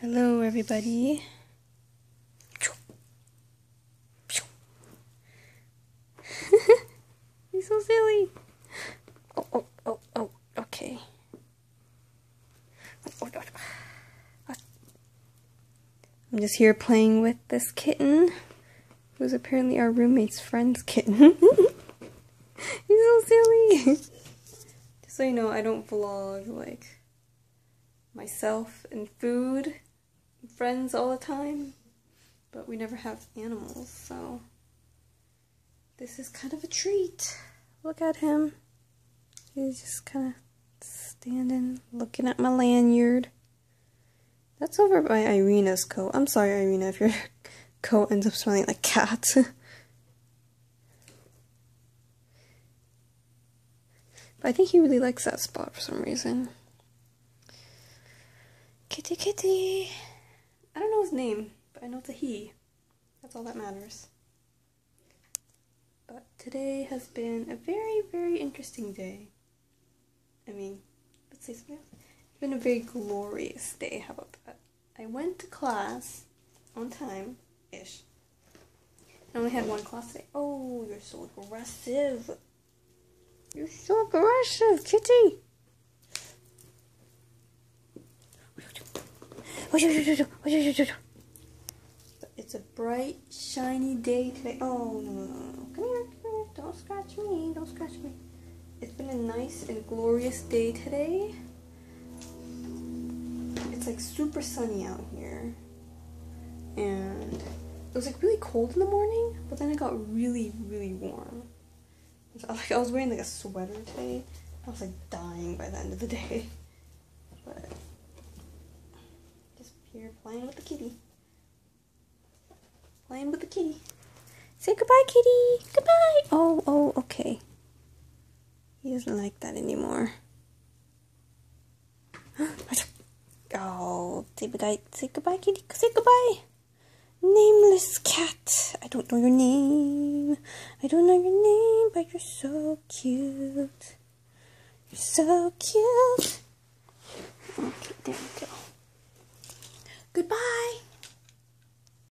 Hello, everybody. He's so silly. Oh, oh, oh, oh, okay. I'm just here playing with this kitten, who's apparently our roommate's friend's kitten. He's so silly. Just so you know, I don't vlog like myself and food friends all the time, but we never have animals, so this is kind of a treat. Look at him. He's just kind of standing, looking at my lanyard. That's over by Irina's coat. I'm sorry, Irina, if your coat ends up smelling like cat. but I think he really likes that spot for some reason. Kitty, kitty. I don't know his name, but I know it's a he. That's all that matters. But today has been a very, very interesting day. I mean, let's say something else. It's been a very glorious day. How about that? I went to class on time ish. I only had one class today. Oh, you're so aggressive. You're so aggressive, kitty. It's a bright, shiny day today. Oh, no, no, no. Come here, come here. Don't scratch me. Don't scratch me. It's been a nice and glorious day today. It's like super sunny out here. And it was like really cold in the morning, but then it got really, really warm. So, like I was wearing like a sweater today. I was like dying by the end of the day. But here playing with the kitty. Playing with the kitty. Say goodbye, kitty. Goodbye. Oh, oh, okay. He doesn't like that anymore. oh, say goodbye. Say goodbye, kitty. Say goodbye. Nameless cat. I don't know your name. I don't know your name, but you're so cute. You're so cute.